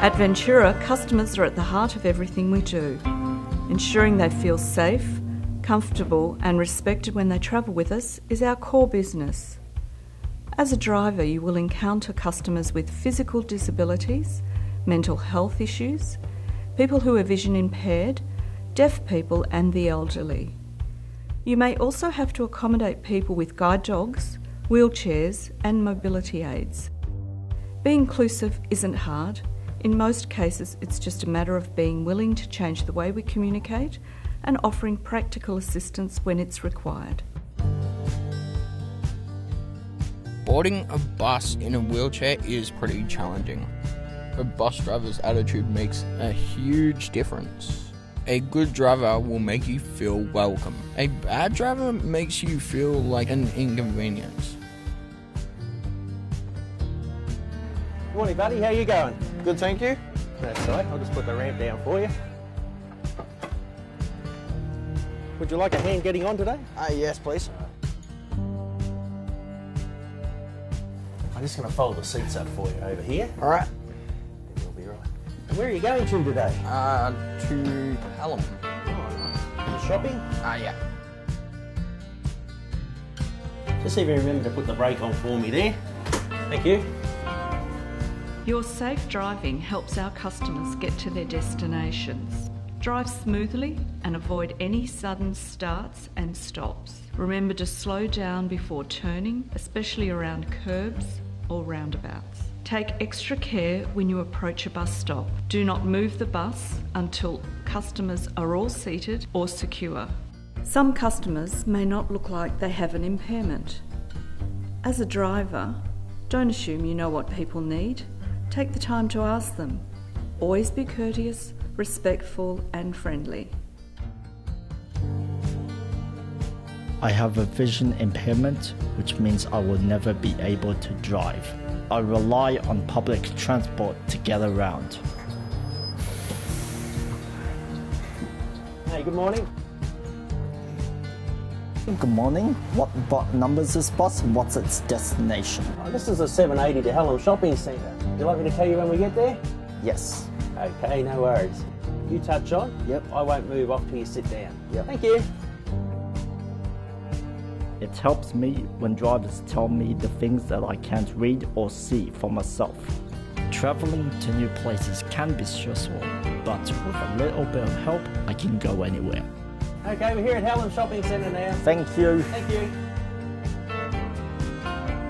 At Ventura, customers are at the heart of everything we do, ensuring they feel safe, comfortable, and respected when they travel with us is our core business. As a driver, you will encounter customers with physical disabilities, mental health issues, people who are vision impaired, deaf people, and the elderly. You may also have to accommodate people with guide dogs, wheelchairs, and mobility aids. Being inclusive isn't hard. In most cases, it's just a matter of being willing to change the way we communicate and offering practical assistance when it's required. Boarding a bus in a wheelchair is pretty challenging. A bus driver's attitude makes a huge difference. A good driver will make you feel welcome. A bad driver makes you feel like an inconvenience. Morning, buddy. How you going? Good, thank you. That's all right. I'll just put the ramp down for you. Would you like a hand getting on today? Uh, yes, please. I'm just going to fold the seats up for you over here. All right. You'll be right. And where are you going to today? Uh, to Pelham. You shopping? Ah, yeah. Just see if you remember to put the brake on for me there. Thank you. Your safe driving helps our customers get to their destinations. Drive smoothly and avoid any sudden starts and stops. Remember to slow down before turning, especially around curbs or roundabouts. Take extra care when you approach a bus stop. Do not move the bus until customers are all seated or secure. Some customers may not look like they have an impairment. As a driver, don't assume you know what people need. Take the time to ask them. Always be courteous, respectful, and friendly. I have a vision impairment, which means I will never be able to drive. I rely on public transport to get around. Hey, good morning. Good morning. What bu- number is this bus and what's its destination? Oh, this is a 780 to Hallam Shopping Centre. Would you like me to tell you when we get there? Yes. Okay, no worries. You touch on. Yep. I won't move off till you sit down. Yep. Thank you. It helps me when drivers tell me the things that I can't read or see for myself. Traveling to new places can be stressful, but with a little bit of help, I can go anywhere. Okay, we're here at Hallam Shopping Centre now. Thank you. Thank you.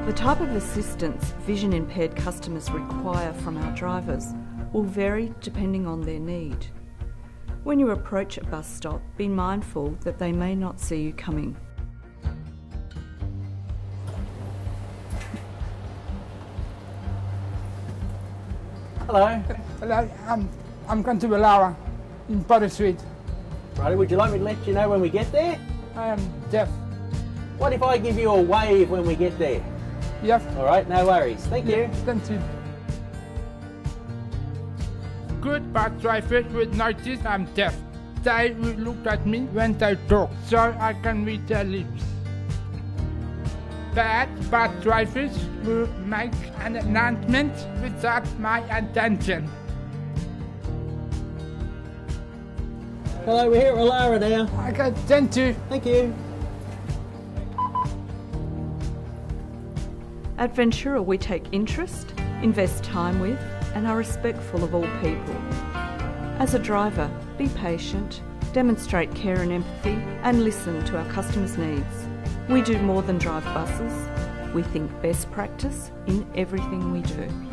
The type of assistance vision impaired customers require from our drivers will vary depending on their need. When you approach a bus stop, be mindful that they may not see you coming. Hello. Hello, I'm, I'm going to Willara in Potter Street. Righty, would you like me to let you know when we get there? I am deaf. What if I give you a wave when we get there? Yes, All right, no worries. Thank you. thank you. Good bus drivers will notice I'm deaf. They will look at me when they talk, so I can read their lips. Bad bus drivers will make an announcement without my attention. Hello, we're here at Willara now. Okay, thank you. Thank you. At Ventura, we take interest, invest time with, and are respectful of all people. As a driver, be patient, demonstrate care and empathy, and listen to our customers' needs. We do more than drive buses, we think best practice in everything we do.